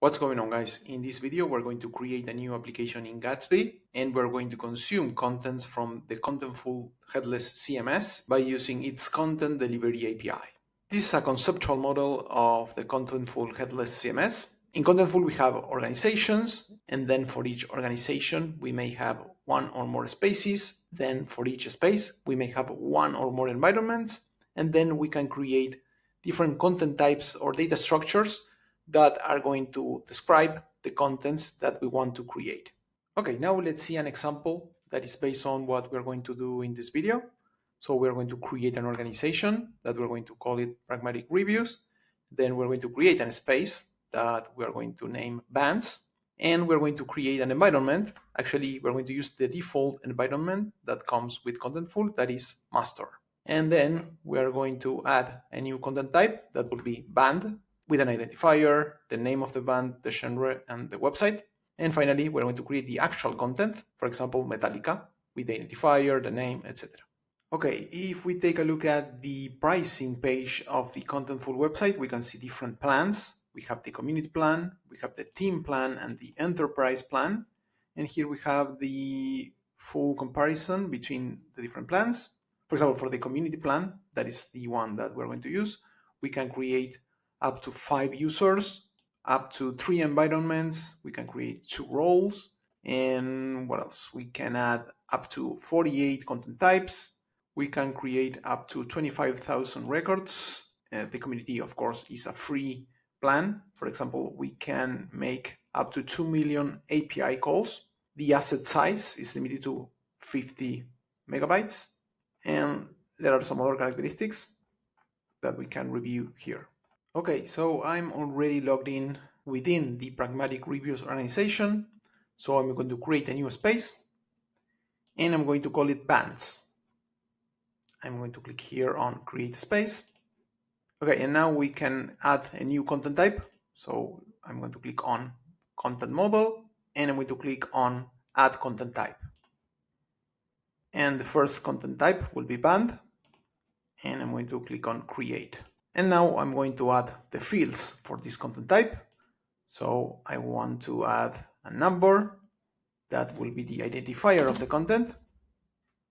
What's going on guys? In this video we're going to create a new application in Gatsby and we're going to consume contents from the Contentful Headless CMS by using its Content Delivery API. This is a conceptual model of the Contentful Headless CMS. In Contentful we have organizations and then for each organization we may have one or more spaces. Then for each space we may have one or more environments and then we can create different content types or data structures that are going to describe the contents that we want to create. Okay, now let's see an example that is based on what we're going to do in this video. So we're going to create an organization that we're going to call it Pragmatic Reviews. Then we're going to create a space that we're going to name bands. And we're going to create an environment. Actually, we're going to use the default environment that comes with Contentful, that is master. And then we are going to add a new content type that will be band with an identifier, the name of the band, the genre, and the website. And finally, we're going to create the actual content, for example, Metallica, with the identifier, the name, etc. Okay, if we take a look at the pricing page of the Contentful website, we can see different plans. We have the community plan, we have the team plan, and the enterprise plan. And here we have the full comparison between the different plans. For example, for the community plan, that is the one that we're going to use, we can create up to five users, up to three environments. We can create two roles. And what else? We can add up to 48 content types. We can create up to 25,000 records. Uh, the community, of course, is a free plan. For example, we can make up to 2 million API calls. The asset size is limited to 50 megabytes. And there are some other characteristics that we can review here. Okay, so I'm already logged in within the Pragmatic Reviews organization. So I'm going to create a new space and I'm going to call it bands. I'm going to click here on create space. Okay, and now we can add a new content type. So I'm going to click on content model and I'm going to click on add content type. And the first content type will be band and I'm going to click on create. And now I'm going to add the fields for this content type. So I want to add a number that will be the identifier of the content.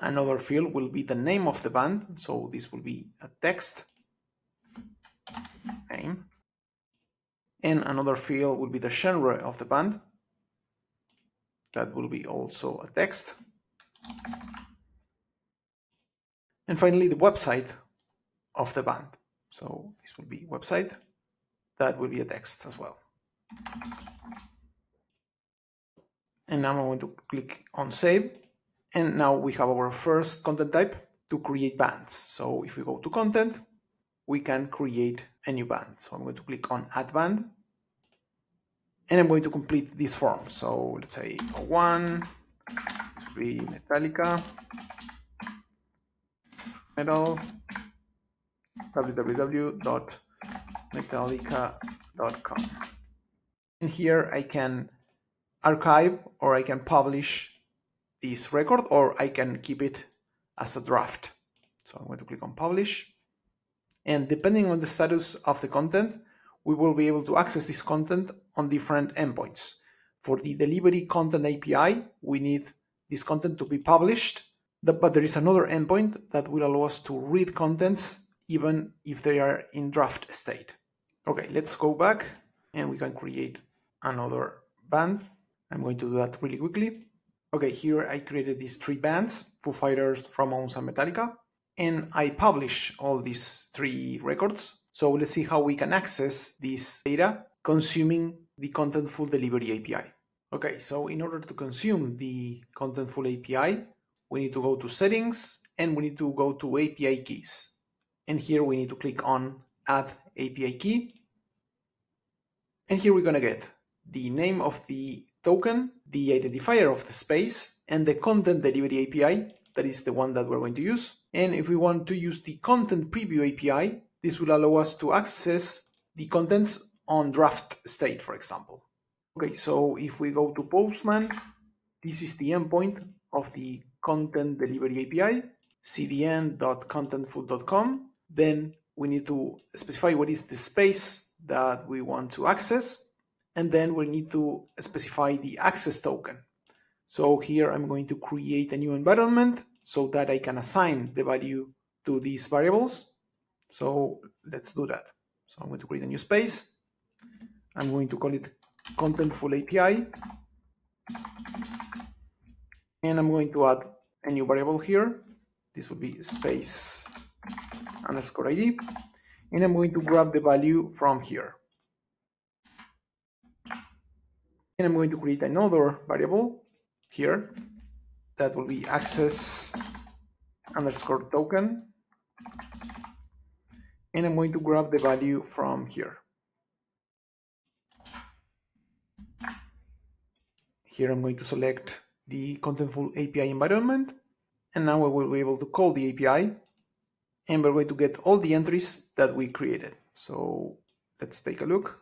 Another field will be the name of the band. So this will be a text name. And another field will be the genre of the band. That will be also a text. And finally, the website of the band. So this will be website. That will be a text as well. And now I'm going to click on save. And now we have our first content type to create bands. So if we go to content, we can create a new band. So I'm going to click on add band. And I'm going to complete this form. So let's say one, three Metallica, metal, www.metallica.com. And here I can archive or I can publish this record or I can keep it as a draft. So I'm going to click on publish. And depending on the status of the content, we will be able to access this content on different endpoints. For the delivery content API, we need this content to be published, but there is another endpoint that will allow us to read contents even if they are in draft state. Okay, let's go back and we can create another band. I'm going to do that really quickly. Okay, here I created these three bands, Foo Fighters, Ramones, and Metallica, and I publish all these three records. So let's see how we can access this data consuming the Contentful Delivery API. Okay, so in order to consume the Contentful API, we need to go to settings and we need to go to API keys. And here we need to click on add API key. And here we're going to get the name of the token, the identifier of the space, and the content delivery API. That is the one that we're going to use. And if we want to use the content preview API, this will allow us to access the contents on draft state, for example. Okay, so if we go to Postman, this is the endpoint of the content delivery API, cdn.contentful.com. Then we need to specify what is the space that we want to access. and then we need to specify the access token. So here I'm going to create a new environment so that I can assign the value to these variables. So let's do that. So I'm going to create a new space. I'm going to call it Contentful API. And I'm going to add a new variable here. This would be space underscore ID. And I'm going to grab the value from here. And I'm going to create another variable here that will be access underscore token. And I'm going to grab the value from here. Here I'm going to select the Contentful API environment. And now I will be able to call the API. And we're going to get all the entries that we created. So let's take a look.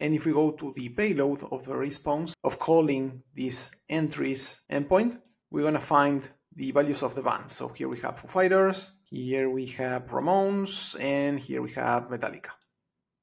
And if we go to the payload of the response of calling this entries endpoint, we're going to find the values of the band. So here we have Foo Fighters, here we have Ramones, and here we have Metallica.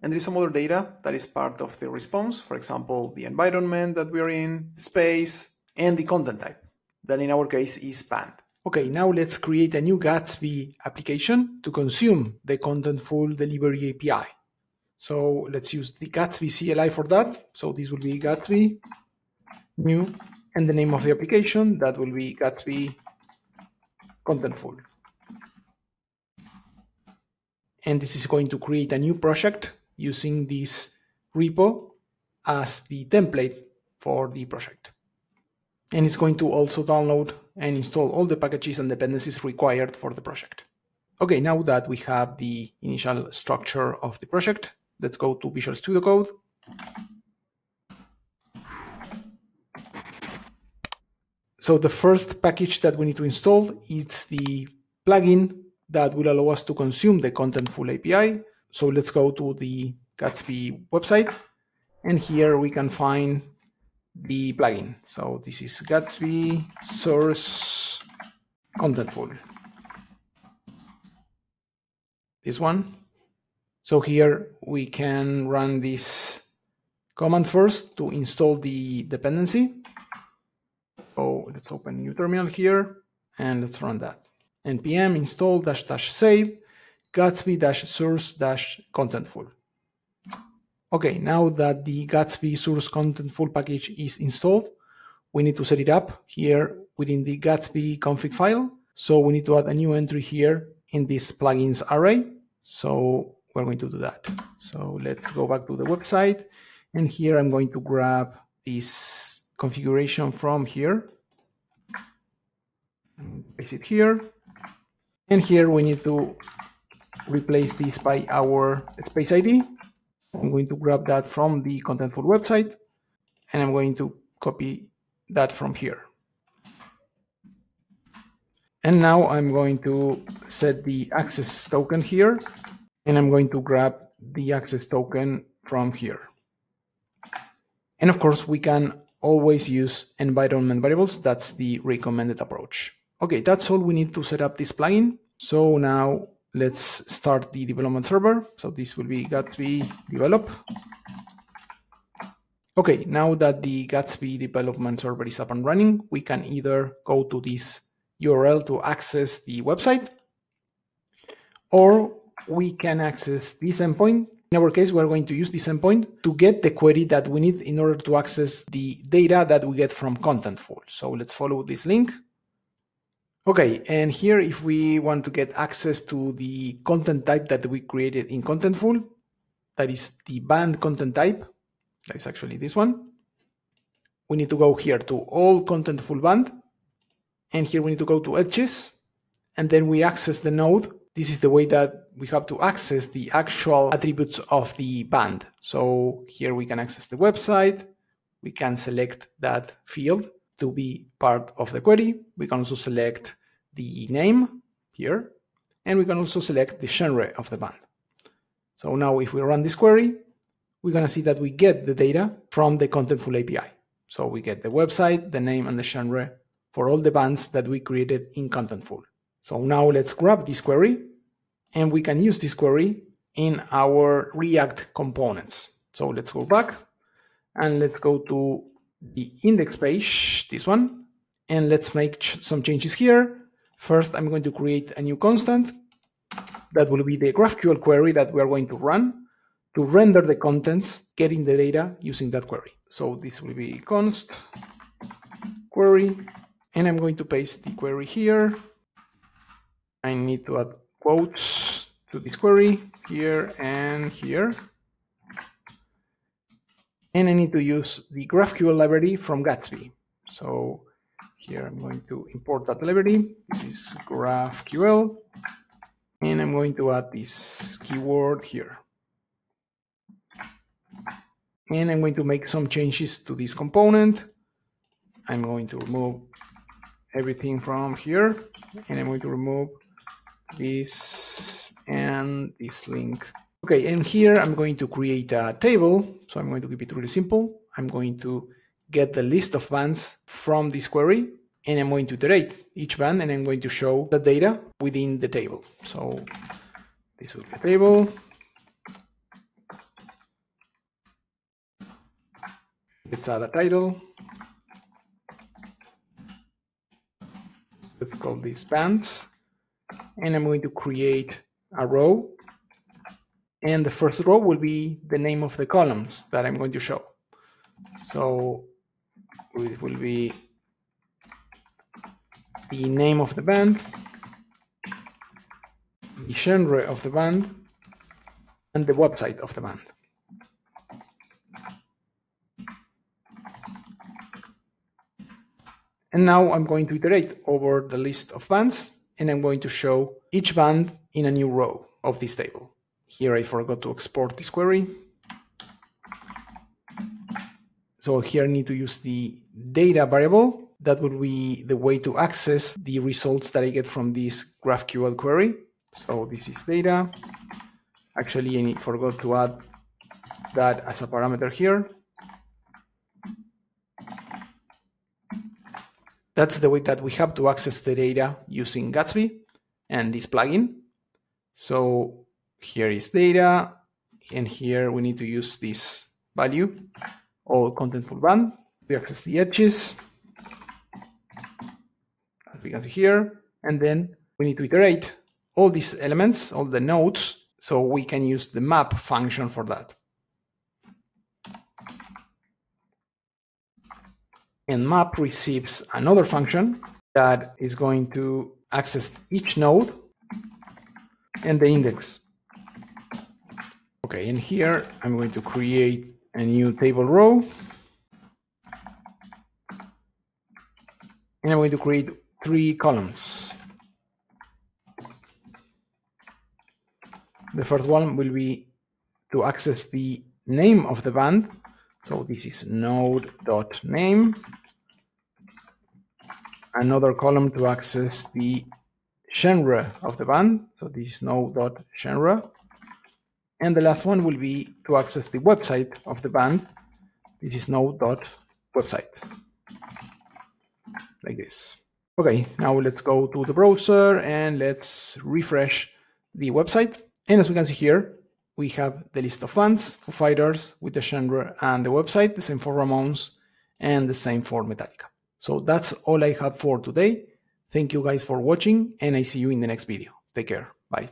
And there is some other data that is part of the response. For example, the environment that we're in, space, and the content type, that in our case is band. Okay, now let's create a new Gatsby application to consume the Contentful Delivery API. So let's use the Gatsby CLI for that. So this will be Gatsby new and the name of the application that will be Gatsby Contentful. And this is going to create a new project using this repo as the template for the project. And it's going to also download and install all the packages and dependencies required for the project. Okay, now that we have the initial structure of the project, let's go to Visual Studio Code. So the first package that we need to install is the plugin that will allow us to consume the Contentful API. So let's go to the Gatsby website and here we can find the plugin. So this is Gatsby source Contentful. This one. So here we can run this command first to install the dependency. So let's open a new terminal here and let's run that. npm install dash dash save gatsby dash source dash contentful. Okay, now that the Gatsby source contentful package is installed, we need to set it up here within the Gatsby config file. So we need to add a new entry here in this plugins array. So we're going to do that. So let's go back to the website. And here I'm going to grab this configuration from here. Paste it here. And here we need to replace this by our space ID. I'm going to grab that from the Contentful website and I'm going to copy that from here. And now I'm going to set the access token here and I'm going to grab the access token from here. And of course, we can always use environment variables. That's the recommended approach. Okay, that's all we need to set up this plugin. So now let's start the development server. So this will be Gatsby develop. Okay, now that the Gatsby development server is up and running, we can either go to this URL to access the website, or we can access this endpoint. In our case, we're going to use this endpoint to get the query that we need in order to access the data that we get from Contentful. So let's follow this link. Okay, and here if we want to get access to the content type that we created in Contentful, that is the band content type, that is actually this one. We need to go here to all Contentful band, and here we need to go to edges, and then we access the node this is the way that we have to access the actual attributes of the band. So here we can access the website. We can select that field to be part of the query. We can also select the name here, and we can also select the genre of the band. So now if we run this query, we're going to see that we get the data from the Contentful API. So we get the website, the name, and the genre for all the bands that we created in Contentful. So now let's grab this query and we can use this query in our React components. So let's go back And let's go to the index page, this one, and let's make ch some changes here. First, I'm going to create a new constant that will be the GraphQL query that we are going to run to render the contents, getting the data using that query. So this will be const query, and I'm going to paste the query here. I need to add quotes to this query here and here. And I need to use the GraphQL library from Gatsby. So here I'm going to import that library. This is GraphQL. And I'm going to add this keyword here. And I'm going to make some changes to this component. I'm going to remove everything from here. And I'm going to remove this and this link Okay, and here I'm going to create a table. So I'm going to keep it really simple. I'm going to get the list of bands from this query and I'm going to iterate each band and I'm going to show the data within the table. So this will be a table. Let's add a title. Let's call this bands. And I'm going to create a row and the first row will be the name of the columns that I'm going to show. So it will be the name of the band, the genre of the band, and the website of the band. And now I'm going to iterate over the list of bands, and I'm going to show each band in a new row of this table. Here I forgot to export this query. So here I need to use the data variable. That would be the way to access the results that I get from this GraphQL query. So this is data. Actually, I forgot to add that as a parameter here. That's the way that we have to access the data using Gatsby and this plugin. So here is data, and here we need to use this value, all contentful band. We access the edges, as we can see here, and then we need to iterate all these elements, all the nodes, so we can use the map function for that. And map receives another function that is going to access each node and the index. Okay, and here I'm going to create a new table row. And I'm going to create three columns. The first one will be to access the name of the band. So this is node.name. Another column to access the genre of the band. So this is node.genre. And the last one will be to access the website of the band. This is node.website, like this. Okay, now let's go to the browser and let's refresh the website. And as we can see here, we have the list of bands, Foo Fighters with the genre and the website, the same for Ramones and the same for Metallica. So that's all I have for today. Thank you guys for watching and I see you in the next video. Take care. Bye.